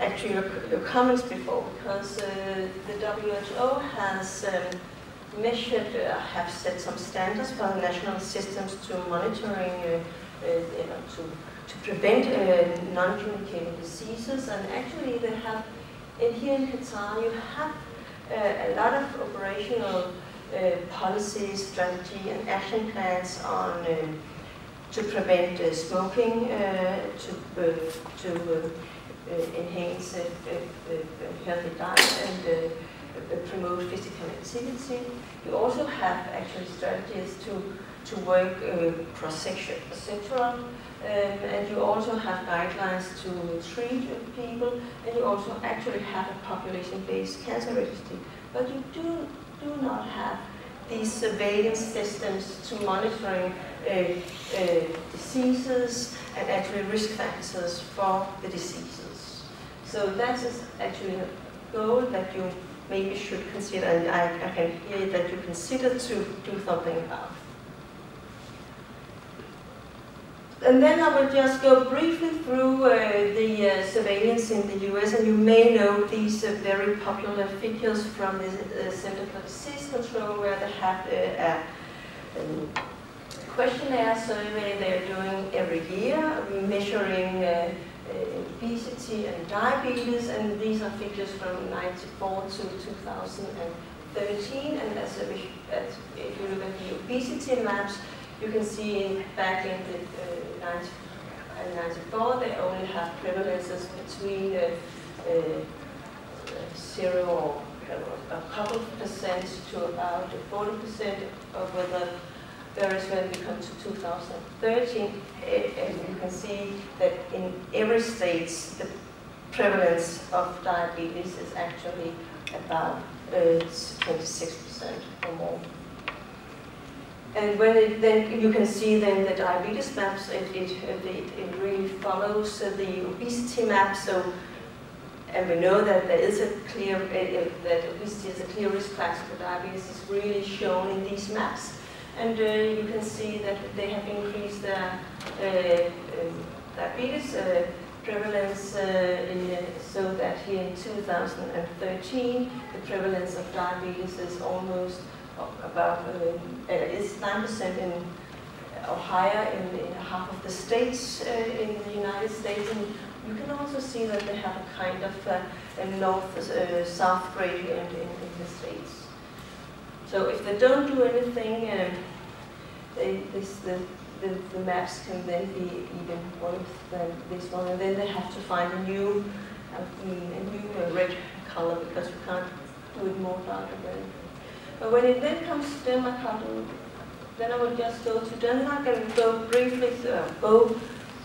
actually your, your comments before, because uh, the WHO has um, measured, uh, have set some standards for national systems to monitoring, uh, uh, you know, to, to prevent uh, non-communicating diseases, and actually they have, in here in Qatar, you have uh, a lot of operational policies, strategy, and action plans on uh, to prevent smoking, to to uh, enhance a, healthy diet and promote physical activity. We also have actually strategies to to work cross-sectoral, um, and you also have guidelines to treat people, and you also actually have a population-based cancer registry. But you do do not have these surveillance systems to monitoring uh, uh, diseases and actually risk factors for the diseases. So that is actually a goal that you maybe should consider, and I, I can hear that you consider to do something about. And then I will just go briefly through uh, the uh, surveillance in the US, and you may know these uh, very popular figures from the uh, Center for Disease Control, where they have uh, a um, questionnaire survey they're doing every year, measuring uh, obesity and diabetes, and these are figures from 94 to 2013, and as, a, as if you look at the obesity maps, you can see back in the uh, 90, uh, 94, they only have prevalences between uh, uh, zero or a couple of percent to about 40 percent of whether whereas when we come to 2013, and you can see that in every state, the prevalence of diabetes is actually about 26% uh, or more. And when it, then you can see then the diabetes maps, it, it, it, it really follows the obesity map. So, and we know that there is a clear, uh, that obesity is a clear risk factor for diabetes is really shown in these maps. And uh, you can see that they have increased their uh, um, diabetes uh, prevalence uh, in, so that here in 2013 the prevalence of diabetes is almost about uh, is 9% in or higher in, in, half of the states uh, in the United States. And you can also see that they have a kind of uh, a north-south uh, gradient in, in, the states. So if they don't do anything, um, they, this, the, the, the, maps can then be even worse than this one. And then they have to find a new, a new uh, red color because you can't do it more darker than but when it then comes to Denmark, then I will just go to Denmark and go briefly, uh, go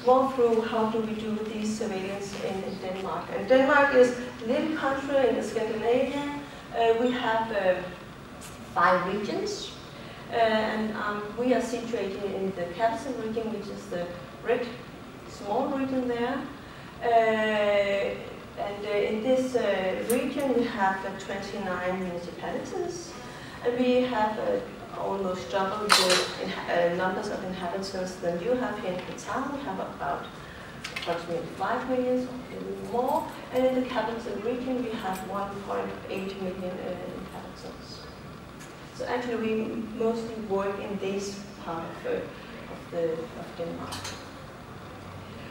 more through how do we do these surveillance in, in Denmark. And Denmark is a little country in Scandinavia. Uh, we have uh, five regions. Uh, and um, we are situated in the capital region, which is the red small region there. Uh, and uh, in this region, we have 29 municipalities. And we have uh, almost double the uh, numbers of inhabitants than you have here in Qatar. We have about approximately 5 million, or more. And in the capital region, we have 1.8 million uh. So actually, we mostly work in this part of, uh, of, the, of Denmark.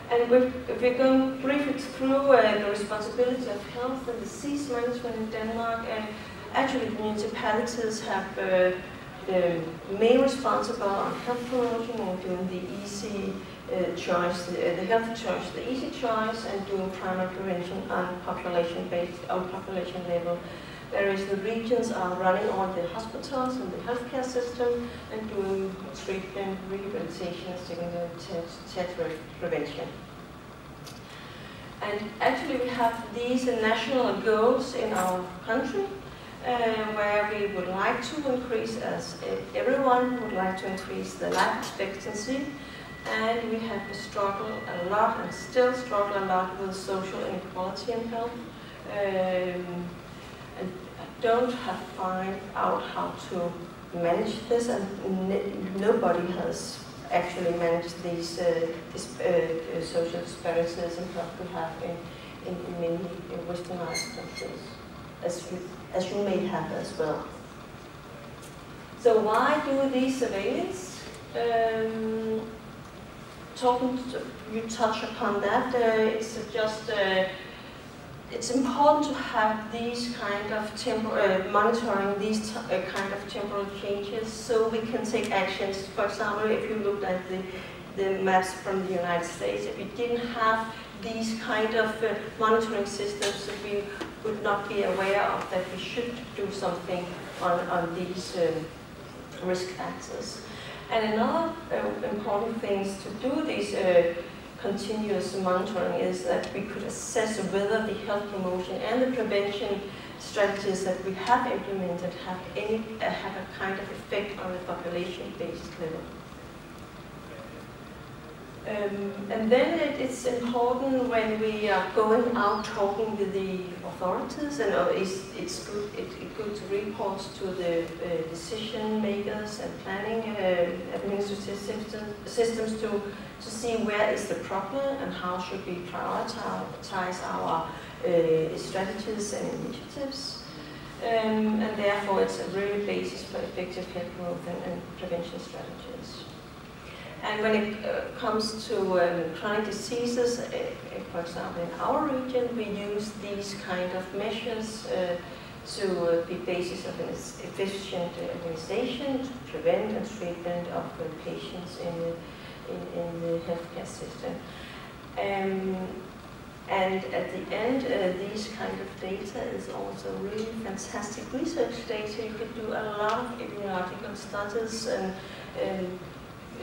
And if we go briefly through uh, the responsibility of health and disease management in Denmark, And actually municipalities have uh, the main responsible on health promotion and doing the easy uh, choice, the, uh, the healthy choice, the easy choice, and doing primary prevention on population based on population level. Whereas the regions are running all the hospitals and the healthcare system and doing treatment, rehabilitation, etc. prevention. And actually we have these national goals in our country uh, where we would like to increase, as everyone would like to increase the life expectancy, and we have struggled a lot and still struggle a lot with social inequality in health. Um, and don't have find out how to manage this, and nobody has actually managed these, uh, these uh, social disparities and health we have in, in, in many westernized countries, as you, as you may have as well. So why do these surveillance? Um, talking, to, you touch upon that. Uh, it's just uh, it's important to have these kind of uh, monitoring these uh, kind of temporal changes so we can take actions. For example, if you looked at the, the maps from the United States, if we didn't have these kind of uh, monitoring systems, we would not be aware of that we should do something on, on these um, risk factors. And another uh, important thing to do this uh, continuous monitoring is that we could assess whether the health promotion and the prevention strategies that we have implemented have any uh, have a kind of effect on the population-based level. Um, and then it, it's important when we are going out talking with the authorities, and uh, it's, it's good, it, it's good to report to the uh, decision makers and planning uh, administrative system, systems to, to see where is the problem and how should we prioritize our uh, strategies and initiatives. Um, and therefore it's a real basis for effective health growth and, and prevention strategies. And when it uh, comes to um, chronic diseases, uh, uh, for example, in our region, we use these kind of measures uh, to uh, be basis of an efficient organization to prevent and treatment of uh, patients in the, in, in the healthcare system. Um, and at the end, uh, these kind of data is also really fantastic research data. You can do a lot of immunological studies and, and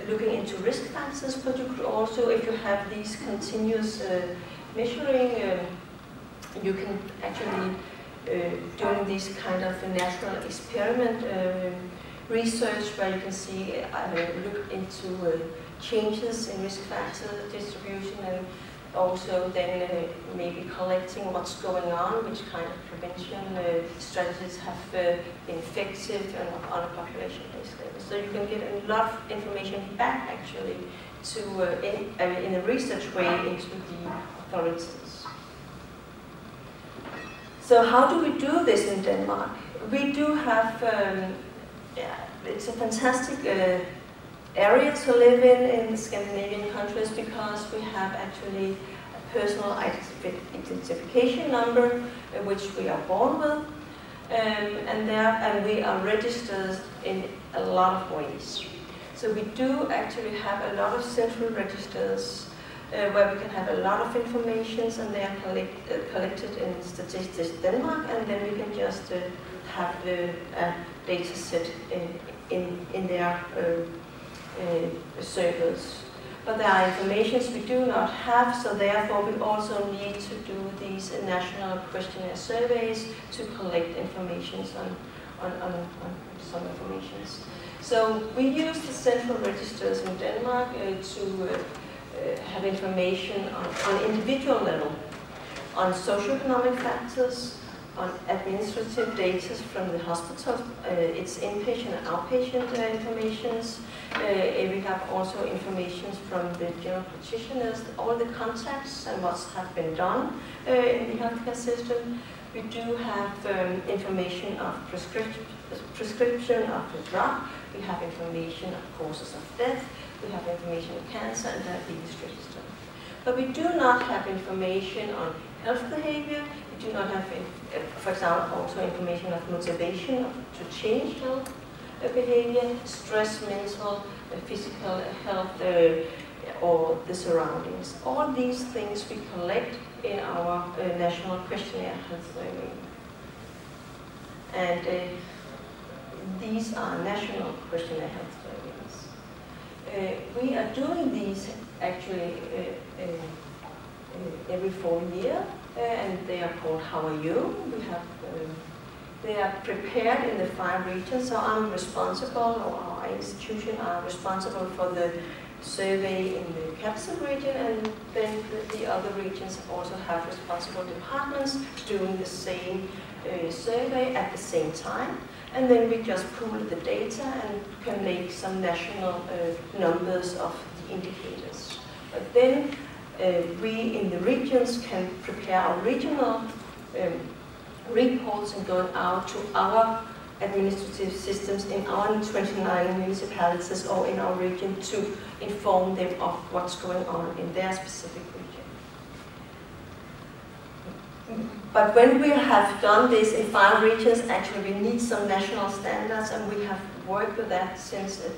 looking into risk factors, but you could also, if you have these continuous uh, measuring, um, you can actually, uh, doing this kind of natural experiment uh, research where you can see, uh, look into uh, changes in risk factor distribution and also then uh, maybe collecting what's going on, which kind of prevention uh, strategies have uh, been effective on a population-based. So you can get a lot of information back actually to uh, in, in a research way into the authorities. So how do we do this in Denmark? We do have, um, yeah, it's a fantastic uh, area to live in in the Scandinavian countries because we have actually a personal identification number uh, which we are born with um, and, there, and we are registered in a lot of ways. So we do actually have a lot of central registers uh, where we can have a lot of information and they are collect, uh, collected in Statistics Denmark and then we can just uh, have the data set in, in, in their uh, servers. But there are informations we do not have, so therefore we also need to do these national questionnaire surveys to collect information on, on, on, on some information. So we use the central registers in Denmark uh, to uh, uh, have information on, on individual level, on socioeconomic factors, on administrative data from the hospital, uh, it's inpatient and outpatient uh, informations. Uh, we have also information from the general practitioners, all the contacts and what have been done uh, in the healthcare system. We do have um, information of prescription, prescription of the drug. We have information of causes of death. We have information of cancer and diabetes register. But we do not have information on health behavior, do not have, for example, also information of motivation to change health behavior, stress, mental, physical health, uh, or the surroundings. All these things we collect in our uh, national questionnaire health survey. And uh, these are national questionnaire health surveys. Uh, we are doing these actually uh, uh, every four years and they are called How Are You? We have, um, they are prepared in the five regions, so I'm responsible, or our institution are responsible for the survey in the capital region, and then the, the other regions also have responsible departments doing the same uh, survey at the same time. And then we just pool the data and can make some national uh, numbers of the indicators. But then we in the regions can prepare our regional um, reports and go out to our administrative systems in our 29 municipalities or in our region to inform them of what's going on in their specific region. But when we have done this in five regions, actually we need some national standards and we have worked with that since uh,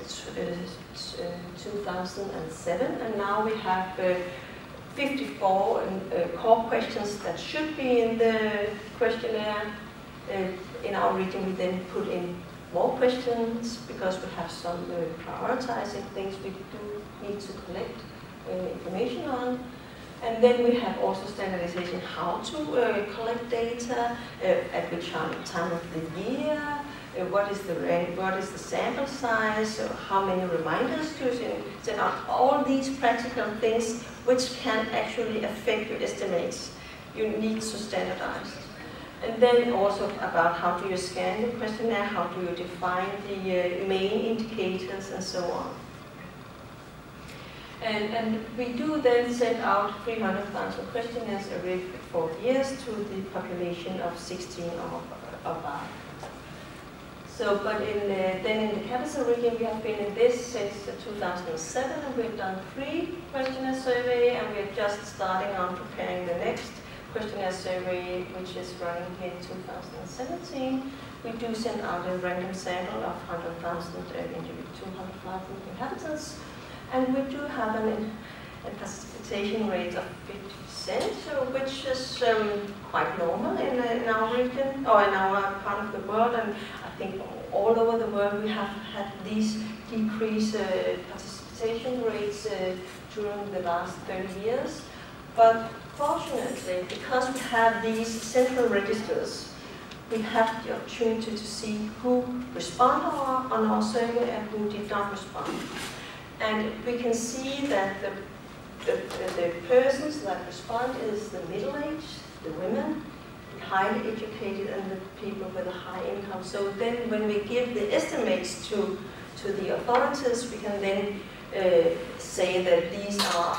uh, 2007 and now we have uh, 54 uh, core questions that should be in the questionnaire. Uh, in our region, we then put in more questions because we have some uh, prioritizing things we do need to collect uh, information on. And then we have also standardization how to uh, collect data, uh, at which time of the year, what is the what is the sample size, how many reminders to send out, all these practical things which can actually affect your estimates. You need to standardize. And then also about how do you scan the questionnaire, how do you define the uh, main indicators and so on. And, and we do then send out 300,000 questionnaires every four years to the population of 16 or above. So, but in uh, then in the capital region, we have been in this since 2007, and we've done three questionnaire survey, and we're just starting on preparing the next questionnaire survey, which is running in 2017. We do send out a random sample of 100,000 uh, into 200,000 inhabitants, and we do have an, a participation rate of 50%, so which is um, quite normal in, uh, in our region, or in our part of the world, and think all over the world we have had these decreased uh, participation rates uh, during the last 30 years. But fortunately, because we have these central registers, we have the opportunity to see who responded on our survey and who did not respond. And we can see that the, the, the persons that respond is the middle-aged, the women, highly educated and the people with a high income. So then when we give the estimates to, to the authorities, we can then uh, say that these are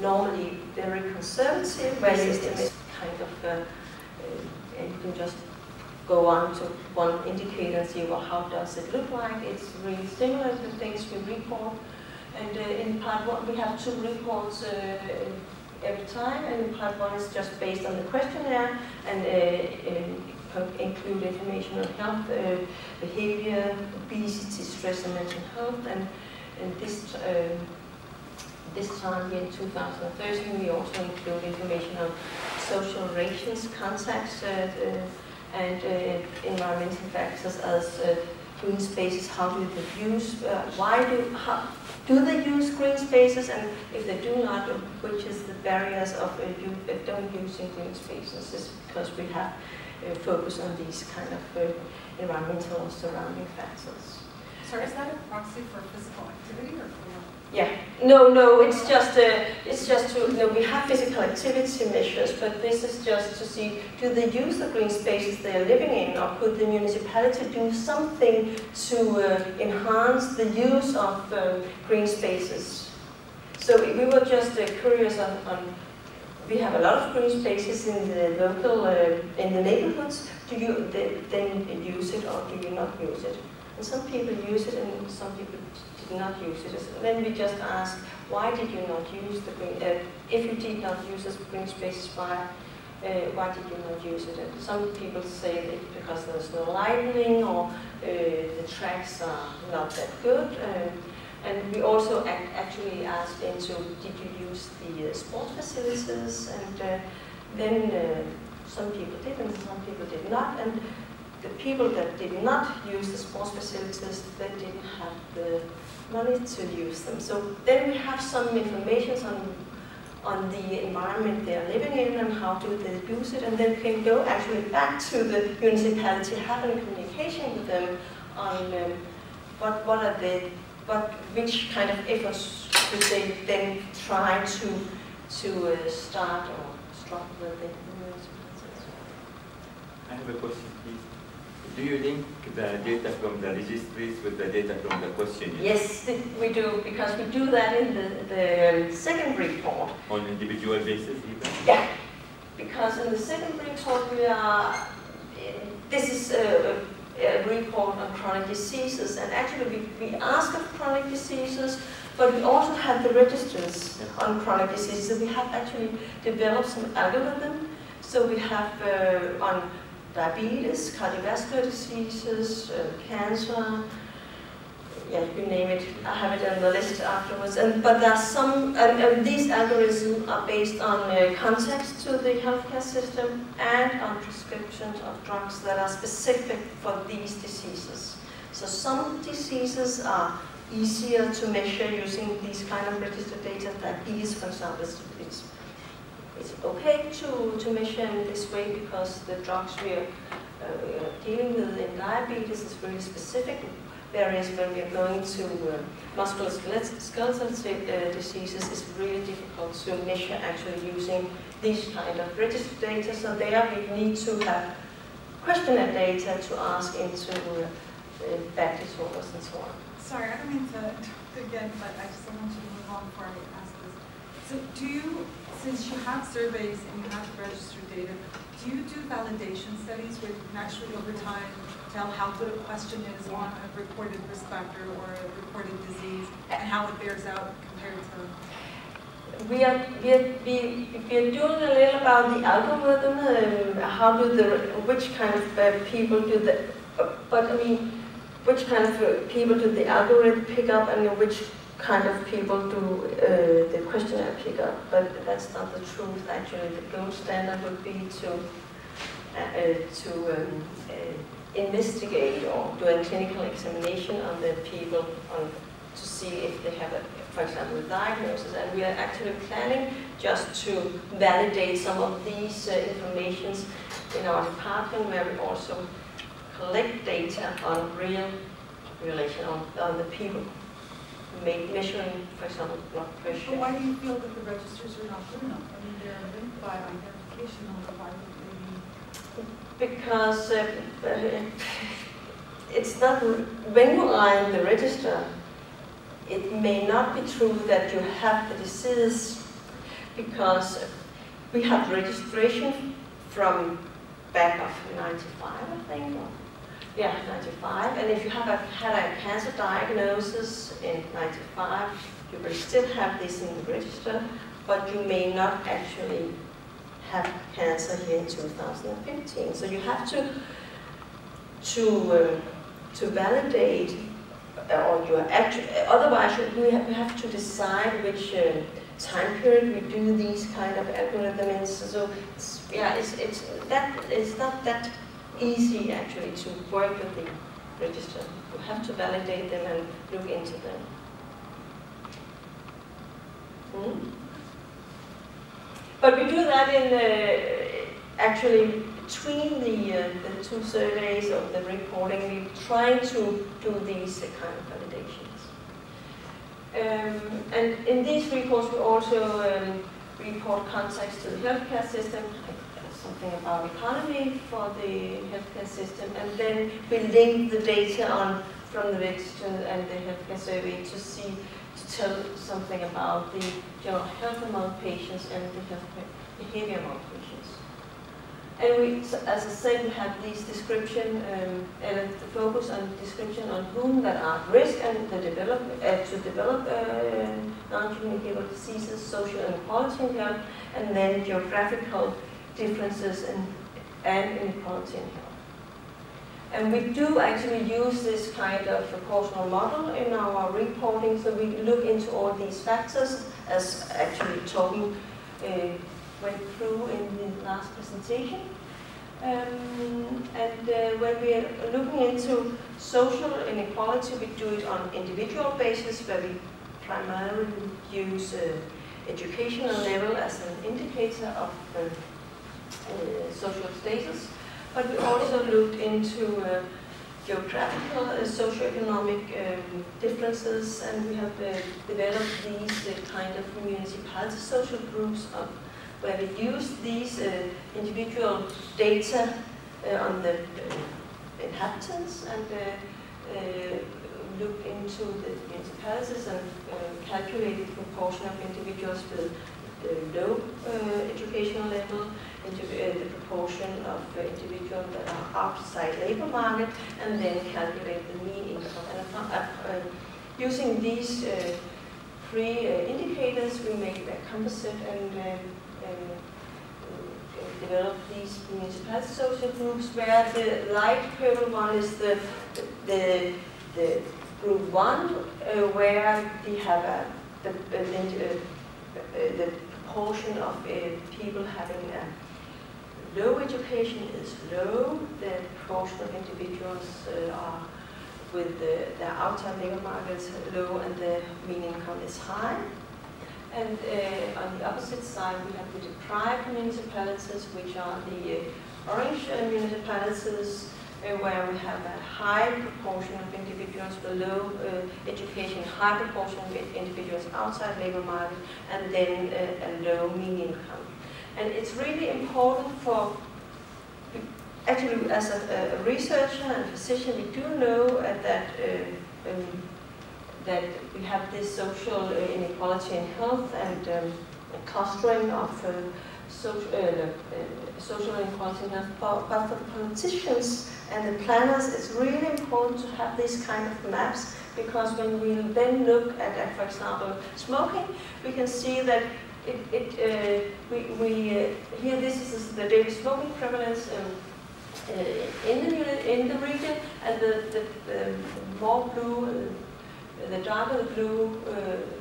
normally very conservative estimates, kind of, uh, uh, and you can just go on to one indicator and see, well, how does it look like? It's really similar to things we report. And uh, in part one, we have two reports uh, every time, and part one is just based on the questionnaire and uh, uh, include information on health, uh, behavior, obesity, stress, and mental health. And, and this uh, this time in 2013, we also include information on social relations, contacts, uh, uh, and environmental factors as green spaces, how do they use, why do, how, do they use green spaces? And if they do not, which is the barriers of uh, you, uh, don't using green spaces? Is because we have uh, focus on these kind of uh, environmental surrounding factors. So is that a proxy for physical activity or yeah, no, no, it's just, it's just to, you know, we have physical activity measures, but this is just to see, do they use the green spaces they are living in, or could the municipality do something to uh, enhance the use of uh, green spaces? So we were just uh, curious on, on, we have a lot of green spaces in the local, uh, in the neighborhoods, do you then use it or do you not use it? And some people use it and some people did not use it. Then we just ask, why did you not use the green, uh, if you did not use the green spaces, why, uh, why did you not use it? And some people say it's because there's no lighting or uh, the tracks are not that good. Um, and we also act actually asked into, did you use the uh, sports facilities? And uh, then uh, some people did and some people did not. And the people that did not use the sports facilities, they didn't have the money to use them. So then we have some information on, on the environment they're living in and how do they use it, and then we can go actually back to the municipality, having communication with them on um, what, what are they, what, which kind of efforts should they then try to, to uh, start or stop with the I have a question, please. Do you link the data from the registries with the data from the questionnaire? Yes, we do, because we do that in the, the second report. On individual basis even? Yeah, because in the second report we are, this is a, a report on chronic diseases, and actually we, we ask of chronic diseases, but we also have the registers Yeah. on chronic diseases. So we have actually developed some algorithm. So we have uh, on diabetes, cardiovascular diseases, uh, cancer, yeah, you name it. I have it on the list afterwards. And but there are some, and, and these algorithms are based on uh, context to the healthcare system and on prescriptions of drugs that are specific for these diseases. So some diseases are easier to measure using these kind of registered data. Diabetes, for example, is it's, okay to, to measure in this way because the drugs we are uh, dealing with in diabetes is very specific Whereas when we are going to uh, musculoskeletal uh, diseases, it's really difficult to measure actually using these kind of registered data. So there we need to have questionnaire data to ask into uh, uh, back disorders and so on. Sorry, I don't mean to, to again, but I just want you to move on before I ask this. So do you, since you have surveys and you have registered data, do you do validation studies where you can actually over time tell how good a question is on a reported risk factor or a reported disease and how it bears out compared to? We are, we are, we, we are doing a little about the algorithm, um, how do the, which kind of uh, people do the, but I mean, which kind of uh, people do the algorithm pick up and which kind of people do uh, the questionnaire pick up, but that's not the truth. Actually, the gold standard would be to uh, uh, to um, uh, investigate or do a clinical examination on the people on, to see if they have, a, for example, a diagnosis. And we are actually planning just to validate some of these uh, informations in our department where we also collect data on real relation, on, on the people measuring, for example, blood pressure. But why do you feel that the registers are not good enough? I mean, they're linked by identification number, why would they because uh, it's not, when you are in the register, it may not be true that you have the disease because we have registration from back of 95, I think. Yeah, 95. And if you have a, had a cancer diagnosis in 95, you will still have this in the register, but you may not actually have cancer here in 2015. So you have to to uh, to validate, uh, or you are actually otherwise we have, have to decide which uh, time period we do these kind of algorithms. So it's, yeah, it's it's that it's not that easy actually to work with the register. You have to validate them and look into them. Hmm? But we do that in uh, actually between the, uh, the two surveys of the reporting, we try to do these uh, kind of validations. Um, and in these reports, we also um, report contacts to the healthcare system, something about economy for the healthcare system, and then we link the data on from the register and the healthcare survey to see to tell something about the general health among patients and the health behavior among patients. And we, as I said, we have these description um, and the focus on description on whom that are at risk and the develop, uh, to develop uh, non-communicable diseases, social inequality in health, and then geographical differences and, and inequality in health. And we do actually use this kind of proportional model in our reporting, so we look into all these factors, as actually Toby uh, went through in the last presentation. Um, and uh, when we are looking into social inequality, we do it on individual basis, where we primarily use uh, educational level as an indicator of uh social status but we also looked into uh, geographical, uh, socioeconomic um, differences, and we have uh, developed these uh, kind of municipality social groups of, where we use these uh, individual data uh, on the inhabitants and uh, uh, looked into the municipalities and uh, calculated the proportion of individuals with uh, low uh, educational level, uh, the proportion of uh, individuals that are outside labor market, and then calculate the mean income. And uh, uh, using these uh, three uh, indicators, we make a composite and uh, develop these municipality social groups where the light purple one is the, the, the group one, uh, where we have a, the, the, uh, the proportion of uh, people having a low education is low, the proportion of individuals uh, are with the, the outside labor market low and the mean income is high. And uh, on the opposite side, we have the deprived municipalities, which are the uh, orange uh, municipalities, uh, where we have a high proportion of individuals below uh, education, high proportion of individuals outside labor market, and then uh, a low mean income. And it's really important for, actually as a, a researcher and physician, we do know uh, that uh, um, that we have this social uh, inequality in health and um, clustering of uh, social, uh, uh, social inequality in health. But, but for the politicians and the planners, it's really important to have these kind of maps because when we then look at, at for example, smoking, we can see that it, it uh, we, we uh, here this is the daily smoking prevalence um, uh, in the in the region, and the, the, the more blue the darker the blue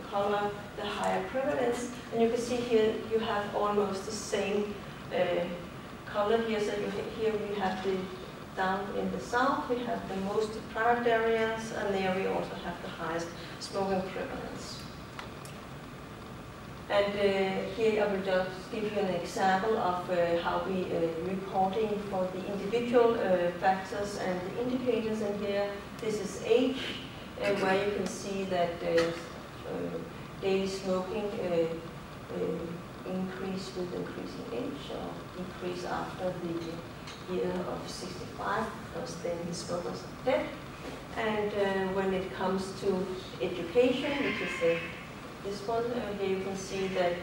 color, the higher prevalence. And you can see here you have almost the same color here. So here we have the down in the south, we have the most deprived areas, and there we also have the highest smoking prevalence. And uh, here I will just give you an example of uh, how we uh, reporting for the individual uh, factors and the indicators. And here, this is age, uh, where you can see that uh, uh, daily smoking increase with increasing age or decrease after the year of 65 because then the smokers are dead. And when it comes to education, which is uh, this one, uh, here you can see that,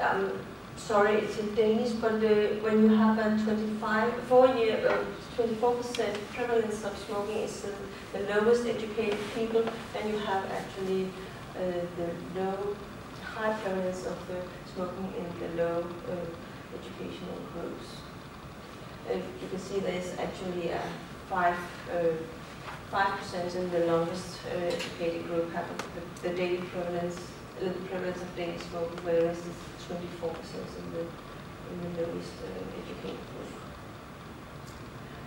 I'm sorry, it's in Danish, but when you have a 25, four year, 24% prevalence of smoking is the, the, lowest educated people, and you have actually uh, the low, high prevalence of the smoking in the low uh, educational groups. Uh, you can see there's actually a five. Uh, 5% in the longest uh, educated group have the, the daily prevalence, the prevalence of daily smoking, whereas it's 24% in the, in the lowest uh, educated group.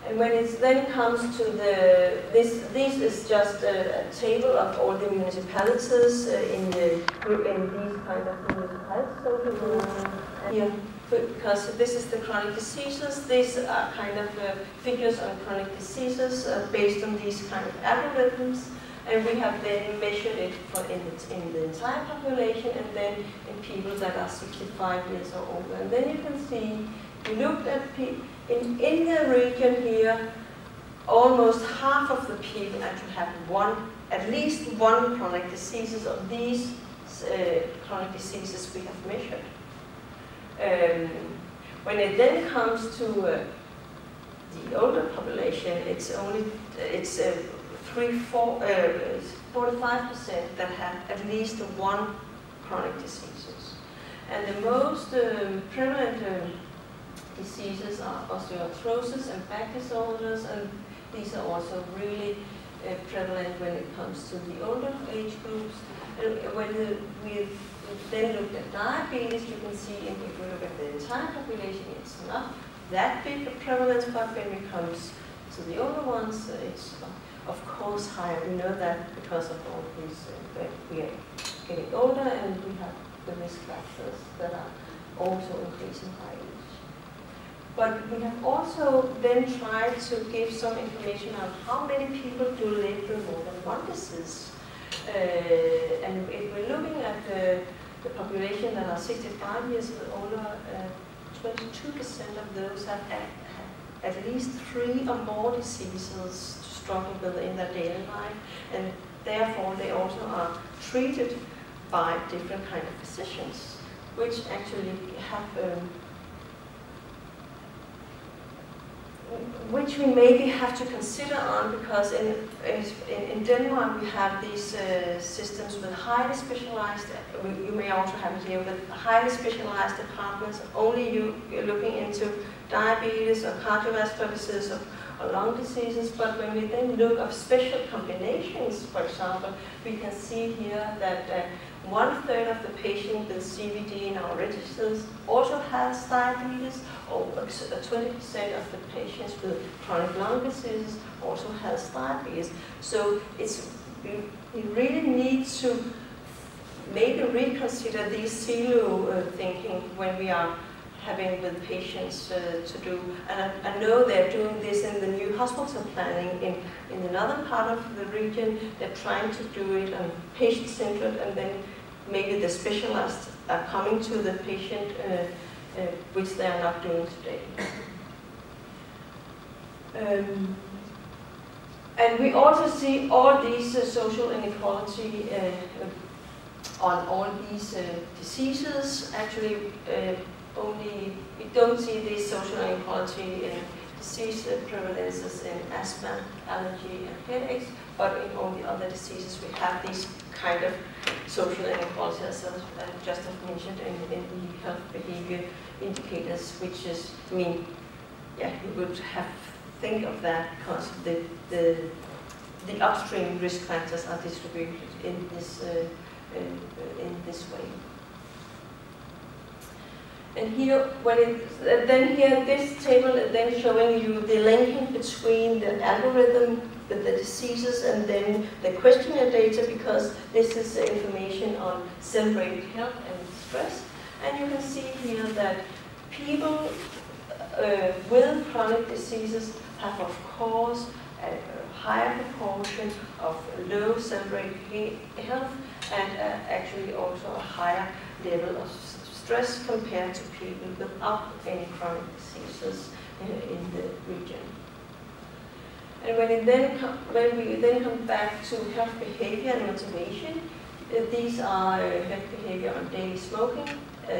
And when it then comes to the, this, this is just a, a table of all the municipalities uh, in the group, in these kind of municipalities. So here, because this is the chronic diseases, these are kind of uh, figures on chronic diseases uh, based on these kind of algorithms. And we have then measured it for in the, in the entire population and then in people that are 65 years or older. And then you can see, we looked at in, in the region here, almost half of the people actually have one, at least one chronic diseases of these uh, chronic diseases we have measured. Um, when it then comes to uh, the older population, it's only it's uh, three, four, uh, 45% that have at least one chronic diseases. And the most um, prevalent um, diseases are osteoarthrosis and back disorders, and these are also really uh, prevalent when it comes to the older age groups. And when then looked at diabetes, you can see if we look at the entire population, it's not that big a prevalence, but when it comes to the older ones, it's of course higher. We know that because of all these, uh, we are getting older and we have the risk factors that are also increasing high but we have also then tried to give some information on how many people do live with more than one disease. Uh, and if we're looking at the, the, population that are 65 years or older, 22% uh, of those have, have at least three or more diseases to struggle with in their daily life, and therefore they also are treated by different kind of physicians, which actually have um, which we maybe have to consider on because in, in, Denmark we have these uh, systems with highly specialized, you may also have it here, with highly specialized departments, only you, you're looking into diabetes or cardiovascular disease or, or lung diseases, but when we then look at special combinations, for example, we can see here that uh, one third of the patients with CVD in our registers also has diabetes, or 20% of the patients with chronic lung diseases also has diabetes. So it's we, really need to maybe reconsider these silo uh, thinking when we are having with patients uh, to do. And I, I, know they're doing this in the new hospital planning in, in another part of the region. They're trying to do it on patient-centered and then maybe the specialists are coming to the patient, uh, uh, which they are not doing today. Um, and we also see all these uh, social inequality uh, on all these uh, diseases. Actually, uh, only we don't see this social inequality in disease prevalences in asthma, allergy, and headaches, but in all the other diseases we have these kind of social inequality, as I just have mentioned, in, in the health behavior indicators, which is, I mean, yeah, you would have think of that because the, the, the upstream risk factors are distributed in this, uh, in, in this way. And here, when it, then here, this table is then showing you the linking between the algorithm with the diseases and then the questionnaire data because this is the information on self-rated health and stress. And you can see here that people uh, with chronic diseases have, of course, a higher proportion of low self-rated health and uh, actually also a higher level of stress compared to people without any chronic diseases in, the region. And when, then when we then come back to health behavior and motivation, uh, these are uh, health behavior on daily smoking, uh,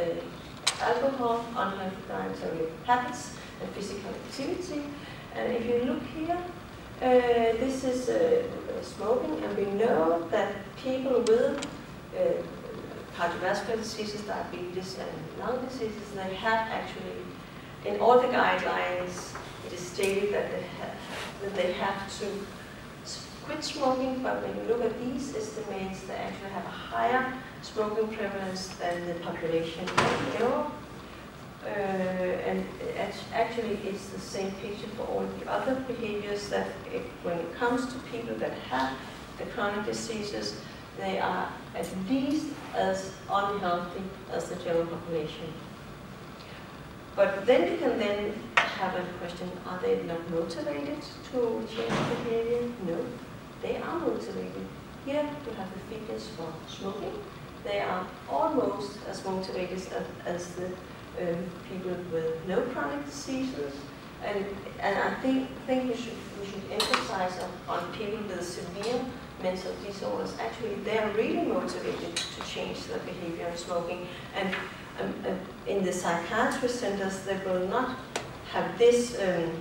alcohol, unhealthy dietary habits, and physical activity. And if you look here, uh, this is uh, smoking, and we know that people with uh, cardiovascular diseases, diabetes, and lung diseases, they have actually, in all the guidelines, it is stated that they have, that they have to quit smoking, but when you look at these estimates, they actually have a higher smoking prevalence than the population in general. Uh, and actually it's the same picture for all the other behaviors that it, when it comes to people that have the chronic diseases, they are at least as unhealthy as the general population. But then you can then have a question, are they not motivated to change behavior? No, they are motivated. Here you have the figures for smoking. They are almost as motivated as, as the um, people with no chronic diseases. And, and I think, think we, should, we should emphasize on, on people with severe mental disorders, actually they're really motivated to change their behavior in smoking. And um, uh, in the psychiatry centers, they will not have this um,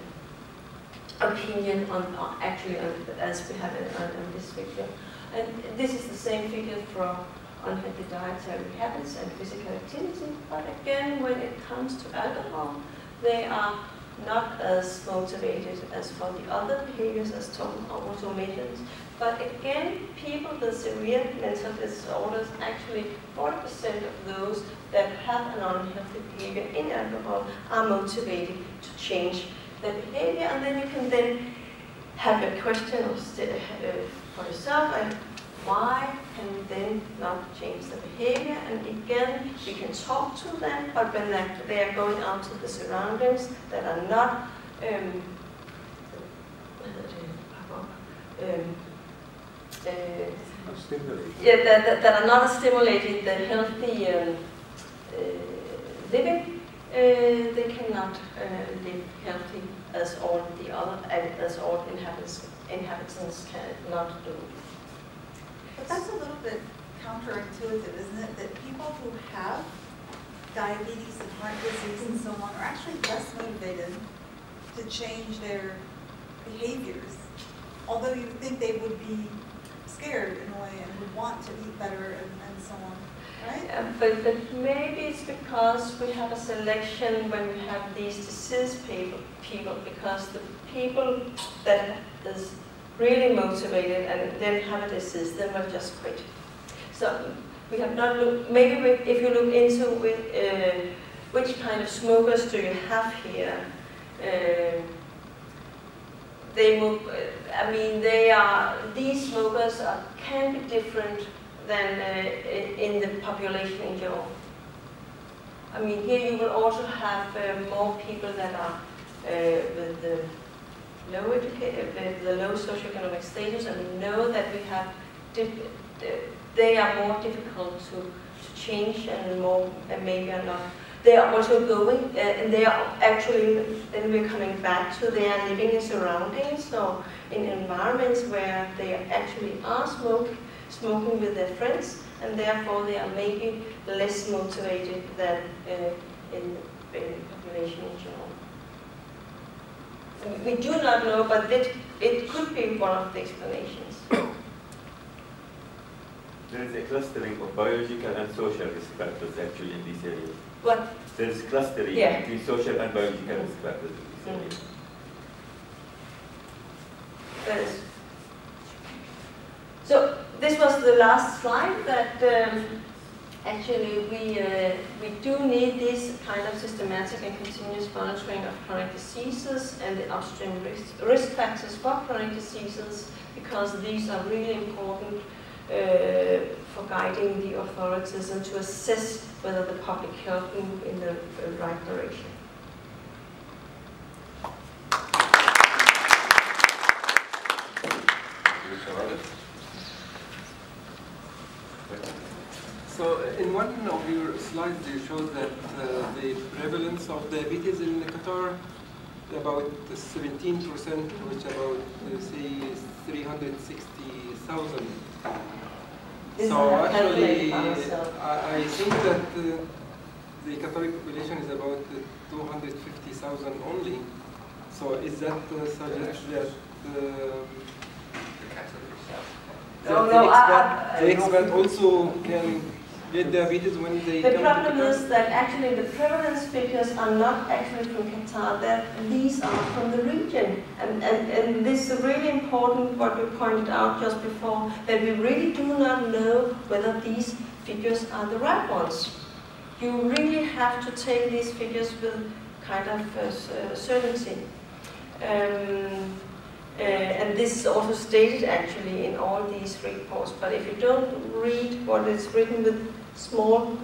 opinion on uh, actually on, as we have on, on, this figure. And this is the same figure for unhealthy dietary habits and physical activity. But again, when it comes to alcohol, they are not as motivated as for the other behaviors as also mentioned. But again, people with severe mental disorders, actually 40% of those that have an unhealthy behavior in alcohol are motivated to change their behavior. And then you can then have a question uh, for yourself and why can we then not change the behavior? And again, you can talk to them, but when they are going out to the surroundings that are not um, um, uh, yeah, that, that, that, are not stimulating the healthy um, uh, living, Uh, they cannot uh, live healthy as all the other, uh, as all inhabitants, inhabitants cannot do. But that's a little bit counterintuitive, isn't it? That people who have diabetes and heart disease and so on are actually less motivated to change their behaviors. Although you think they would be scared in a way and would want to eat better and, and so on, right? Uh, but, but maybe it's because we have a selection when we have these disease people, people because the people that is really motivated and then have a disease, they will just quit. So we have not looked, maybe if you look into with, uh, which kind of smokers do you have here, uh, they uh, I mean, they are, these smokers are, can be different than uh, in, the population in general. I mean, here you will also have uh, more people that are uh, with the low educated, with the low socioeconomic status, and know that we have, they are more difficult to, to change and more, and maybe are not they are also going, uh, and they are actually, then we're coming back to their living in surroundings, so in environments where they actually are smoke, smoking with their friends, and therefore they are maybe less motivated than uh, in, the population in general. We do not know, but it, it could be one of the explanations. There is a clustering of biological and social risk factors actually in these areas. What? There is clustering Yeah. between social and biological Mm. areas. So this was the last slide that um, actually we, uh, we do need this kind of systematic and continuous monitoring of chronic diseases and the upstream risk, risk factors for chronic diseases because these are really important uh, for guiding the authorities and to assess whether the public health move in the uh, right direction. So in one of your slides, you showed that uh, the prevalence of diabetes in Qatar is about 17%, which about uh, say 360,000. This So actually, calculated by myself. I, I think that uh, the Qatari population is about uh, 250,000 only. So is that uh, suggest that um, that No, the no, I- expat, I- the expat also can diabetes when they The problem is that actually the prevalence figures are not actually from Qatar, that these are from the region. And, and, and this is really important what we pointed out just before, that we really do not know whether these figures are the right ones. You really have to take these figures with kind of uh, uh, certainty. Um, uh, and this is also stated actually in all these reports, but if you don't read what is written with small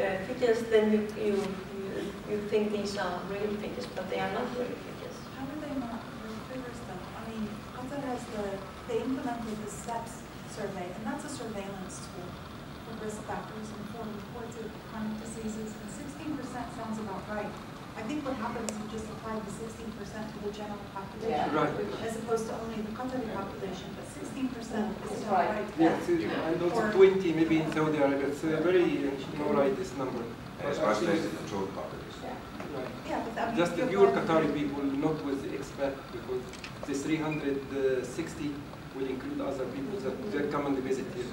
uh, figures, then you, you, you, think these are real figures, but they are not real figures. How do they not real figures though? I mean, Qatar has the, they implemented the STEPS survey, and that's a surveillance tool for risk factors and for reports of chronic diseases, and sixteen percent sounds about right. I think what happens is you just apply the sixteen percent to the general population, Right. as opposed to only the Qatari population, but sixteen percent That's is right. about right. Yes, and also 20 maybe in Saudi Arabia. It's a very, you right, this number. And it's much actually- less the controlled population. right. Yeah, but that. Just the pure Qatari people, not with the expat, because the 360 will include other people that, that come and visit here.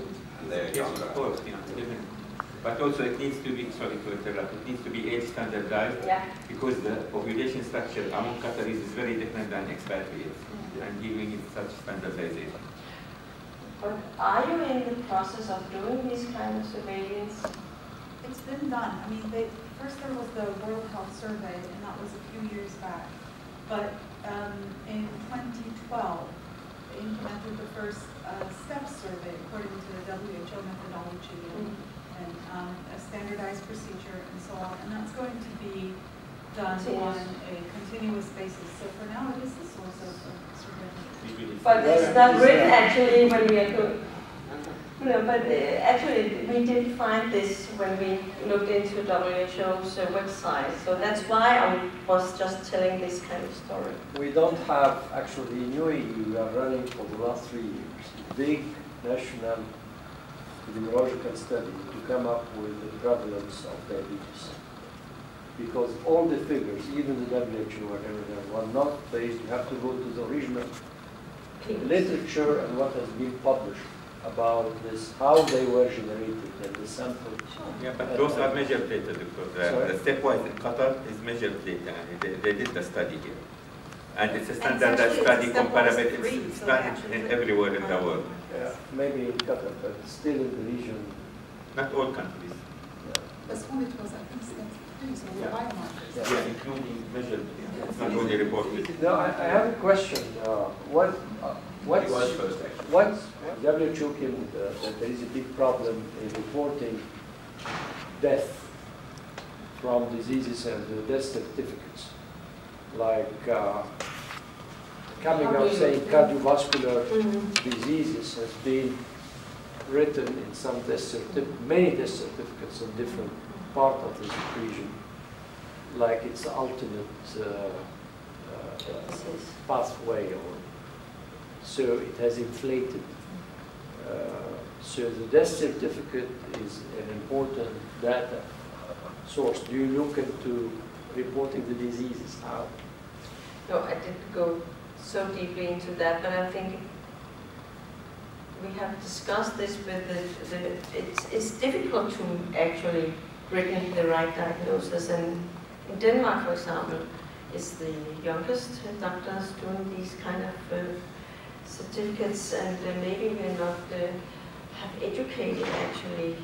And they're Yes, of course, yeah, even- But also it needs to be, sorry to interrupt, it needs to be age standardized Yeah. because the population structure among Qataris is very different than expatriates and giving it such standardization. But are you in the process of doing this kind of surveillance? It's been done. I mean, they, first there was the World Health Survey, and that was a few years back. But um, in 2012, they implemented the first uh, STEPS survey according to the WHO methodology and, and um, a standardized procedure and so on. And that's going to be done on a continuous basis. So for now, it is the source of of surveillance. But it's not written actually when we are doing. No, but uh, actually, we did find this when we looked into WHO's uh, website, so that's why I was just telling this kind of story. We don't have, actually, in UAE, we are running for the last three years, big national epidemiological study to come up with the prevalence of diabetes. Because all the figures, even the WHO and everything, were not based, you have to go to the regional literature and what has been published about this, how they were generated and the sample. Yeah, but those are measured data, Doctor. Sorry? The stepwise in Qatar is measured data, they, they did the study here. And it's a And standardized essentially, study it's stepwise comparable, three, it's so standard actually in the- everywhere in the world, Yeah, maybe in Qatar, but still in the region. not all countries. yeah. That's when it was, I think, step three, so Yeah. biomarkers. Yeah. Yeah, including measured, it's not only reported. Now, I, I have a question. Uh, what, uh, what's, It was first, actually. what's WHO came with, uh, that there is a big problem in reporting death from diseases and the death certificates, like uh, coming up saying cardiovascular Mhm. diseases has been written in some death certificates, many death certificates in different part of this region, like its ultimate uh, uh, pathway or, so it has inflated. Uh, So the death certificate is an important data source. Do you look into reporting the diseases? How? No, I didn't go so deeply into that, but I think we have discussed this with the, the, it's, it's difficult to actually bring the right diagnosis. And in Denmark, for example, is the youngest doctors doing these kind of uh, certificates, and uh, maybe we're not uh, have educated actually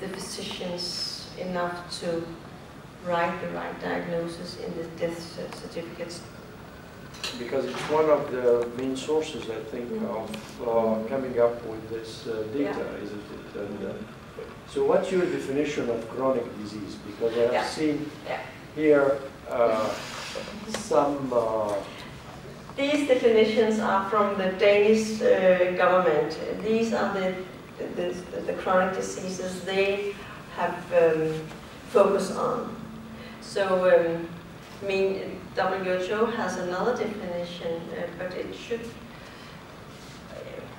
the physicians enough to write the right diagnosis in the death certificates. Because it's one of the main sources, I think, Mm. of uh, coming up with this uh, data, isn't it? And, uh, so what's your definition of chronic disease? Because I Yeah. have seen Yeah. here uh, some uh, These definitions are from the Danish uh, government. These are the, the, the chronic diseases they have um, focused on. So, um, I mean, WHO has another definition, uh, but it should,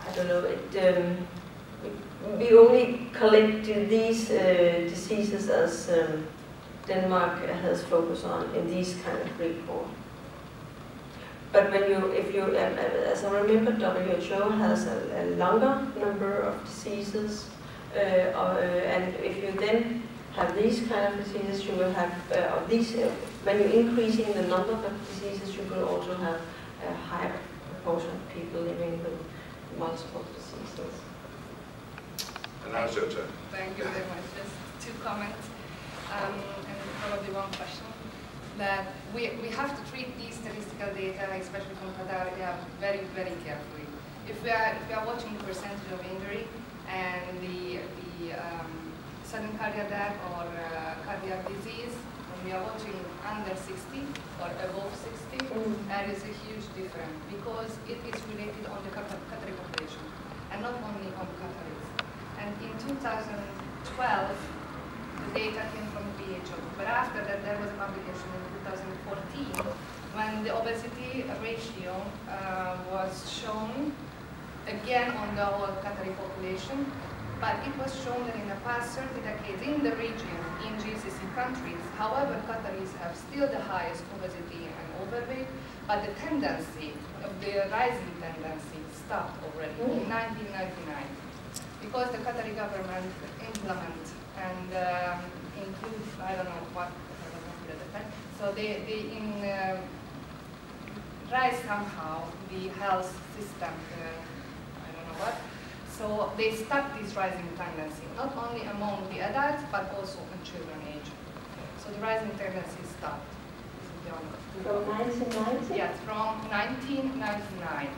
I don't know, it, um, we only collect these uh, diseases as um, Denmark has focused on in these kind of report. But when you, if you, um, uh, as I remember, WHO has a, a longer number of diseases, uh, uh, and if you then have these kind of diseases, you will have, uh, these, uh, when you're increasing the number of diseases, you will also have a higher proportion of people living with multiple diseases. And now it's your turn. Thank you very much. Just two comments um, and probably one question. That we, we have to treat these statistical data, especially from Qatar, yeah, very, very carefully. If we are, if we are watching the percentage of injury and the, the um, sudden cardiac death or uh, cardiac disease, when we are watching under 60 or above 60, Mm. there is a huge difference because it is related on the Qatar- Qatari population and not only on Qataris. And in 2012, the data came from WHO. But after that, there was a publication in 2014 when the obesity ratio uh, was shown again on the whole Qatari population. But it was shown that in the past 30 in the region, in GCC countries, however, Qataris have still the highest obesity and overweight, but the tendency of the rising tendency stopped already in 1999 because the Qatari government implement and um, include, I don't know what, I don't know the time, so they, they in, uh, rise somehow the health system, uh, I don't know what, so they stop this rising tendency, not only among the adults, but also in children age. So the rising tendency stopped. This is the only- From 1990? Yes, from 1999.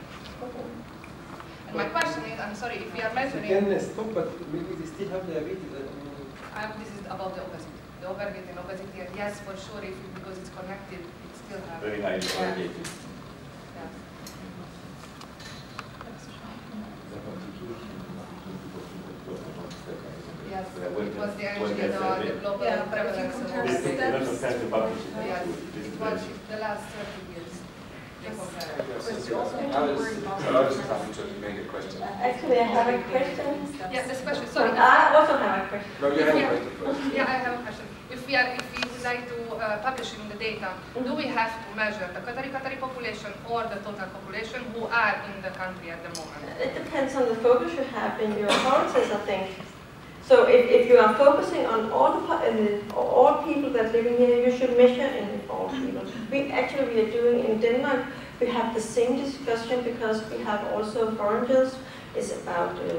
And my question is, I'm sorry, if we are You measuring, can stop, but maybe they still have diabetes. I don't know. um, this is about the obesity, the overweight and obesity, and yes, for sure, if, because it's connected, it still has. Very highly correlated. Yes, Uh, it was the the- actually the, the the global Yeah, but if prevalence. of- They take a lot of steps time to publish it. for- Yes, it was very- the last thirty years. They compare. But you also I have was, worry about. I was trying to make a question. Actually, I have a question. Yeah, this question, sorry. I also have a question. No, you have a question. Yeah, I have a question. If we are, if we would like to uh, publish in the data, do we have to measure the Qatari Qatari population or the total population who are in the country at the moment? It depends on the focus you have in your authorities, I think. So if, if you are focusing on all the, in all people that living here, you should measure in all people. We actually we are doing in Denmark, we have the same discussion because we have also foreigners. It's about uh,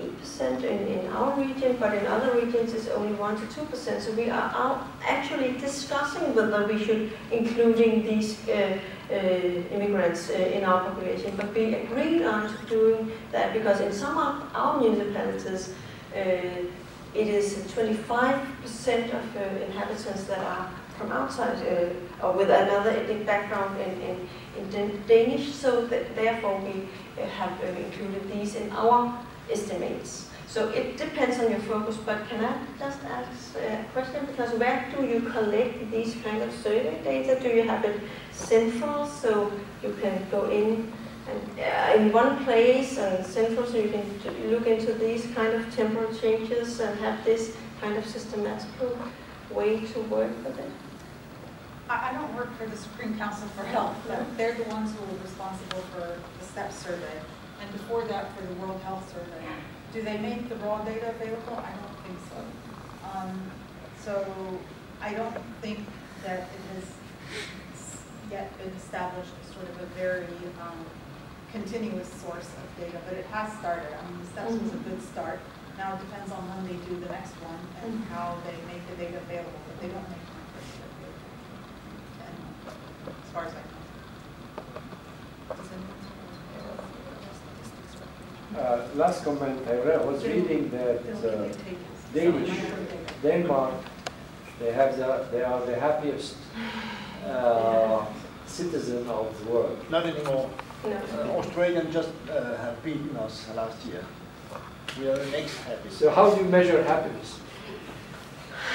eight percent in, in our region, but in other regions it's only one to two percent. So we are out actually discussing whether we should including these uh, uh, immigrants uh, in our population. But we agreed on doing that because in some of our municipalities, it is 25% of uh, inhabitants that are from outside uh, or with another ethnic background in, in, in Danish. So that therefore we uh, have uh, included these in our estimates. So it depends on your focus, but can I just ask a question? Because where do you collect these kind of survey data? Do you have it central so you can go in and uh, in one place and central so you can t- look into these kind of temporal changes and have this kind of systematical way to work with it? I, I don't work for the Supreme Council for Health, but they're the ones who are responsible for the STEP survey, and before that, for the World Health Survey. Do they make the raw data available? I don't think so. Um, so I don't think that it has yet been established as sort of a very, um, continuous source of data, but it has started. I mean, the STEPS was a good start. Now it depends on when they do the next one and Mhm. how they make the data available, but they don't make my first available. And as far as I know. Does Uh, last comment, I read, I was reading that uh. Danish, Denmark, they have the, they are the happiest uh, citizen of the world. Not anymore. No. Uh, Australian just uh, have beaten us last year. We are next happiest. So how do you measure happiness?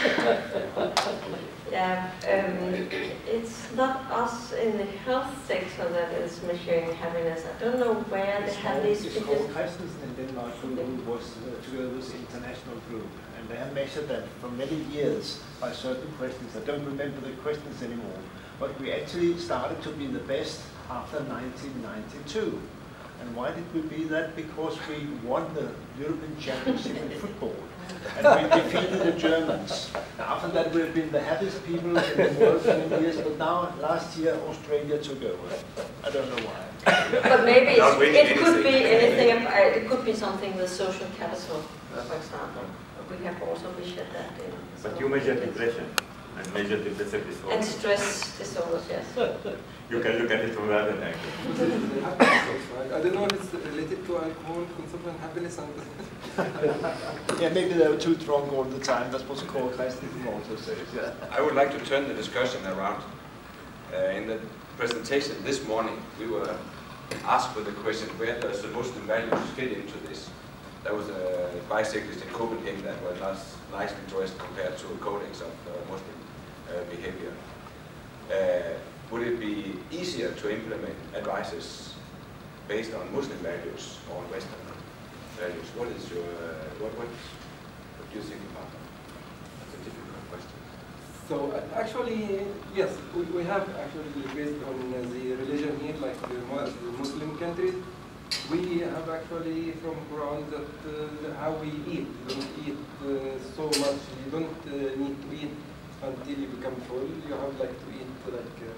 Yeah, um, it's not us in the health sector that is measuring happiness. I don't know where they It's have called- these It's figures. Kåre Christensen in Denmark, who who was uh, together with the international group. And they have measured that for many years by certain questions. I don't remember the questions anymore. But we actually started to be the best after 1992. And why did we be that? Because we won the European Championship in football. And we defeated the Germans. And after that, we've been the happiest people in the world for many years. But now, last year, Australia took over. I don't know why. But maybe it's- winning it could be anything. anything, ab- uh, it could be something with social capital, for example. We have also measured that in. But you measure depression and measure depressive disorder. And disorder. stress disorders, yes. You can look at it from that angle. I don't know if it's related to alcohol consumption, happiness and Yeah, maybe they were too drunk all the time. That's what Kåre Christensen also says. Yeah. I would like to turn the discussion around. Uh, in the presentation this morning, we were asked with the question, where does the Muslim values fit into this? There was a bicyclist in Copenhagen that was not nicely dressed compared to codex of uh, Muslim uh, behavior. Uh, would it be easier to implement advices based on Muslim values or on Western values? What is your, what, what, what do you think about that? That's a difficult question. So uh, actually, yes, we, we have actually based on uh, the religion here, like the, the Muslim countries, we have actually from Quran that uh, how we eat. Don't eat uh, so much. You don't uh, need to eat until you become full. You have like to eat like a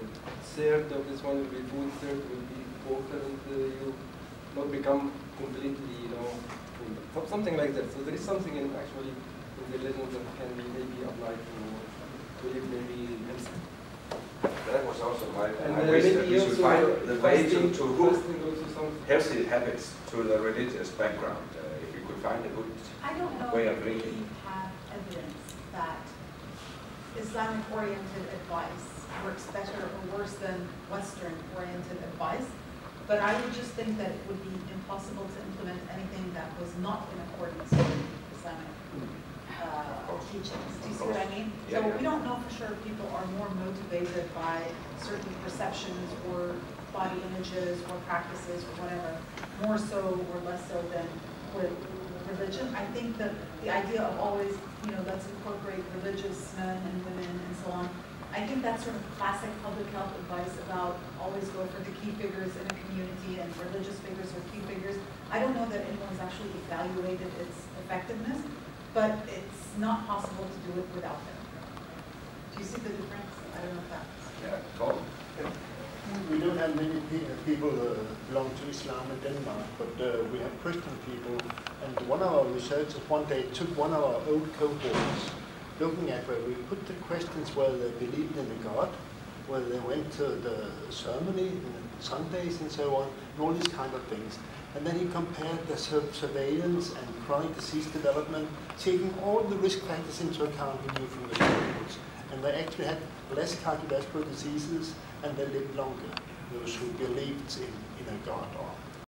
third of this one will be food, third will be water, and uh, you not become completely, you know, full. Something like that. So there is something in actually in the religion that can be maybe applied to to live maybe healthy. That was also my, And my wish that we should find the way to, to root fasting also some healthy habits to the religious background. Uh, if we could find a good I don't know way if of we have evidence that Islamic-oriented advice works better or worse than Western-oriented advice. But I would just think that it would be impossible to implement anything that was not in accordance with Islamic uh, teachings. Do you see what I mean? Yeah, So yeah. we don't know for sure if people are more motivated by certain perceptions or body images or practices or whatever, more so or less so than with religion. I think that the idea of always, you know, let's incorporate religious men and women and so on, I think that's sort of classic public health advice about always go for the key figures in a community and religious figures or key figures. I don't know that anyone's actually evaluated its effectiveness, but it's not possible to do it without them. Do you see the difference? I don't know if that's. Yeah, Tom? We don't have many pe- people uh, belong to Islam in Denmark, but uh, we have Christian people. And one of our researchers one day took one of our old cohorts, looking at where we put the questions whether they believed in a God, whether they went to the ceremony, and Sundays and so on, and all these kind of things. And then he compared the sur- surveillance and chronic disease development, taking all the risk factors into account we knew from the cohorts. And they actually had less cardiovascular diseases and they lived longer, those who believed in, in a God or